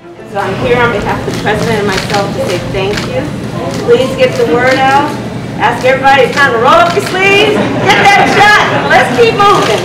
So I'm here on behalf of the president and myself to say thank you. Please get the word out. Ask everybody, it's time to roll up your sleeves, get that shot, let's keep moving.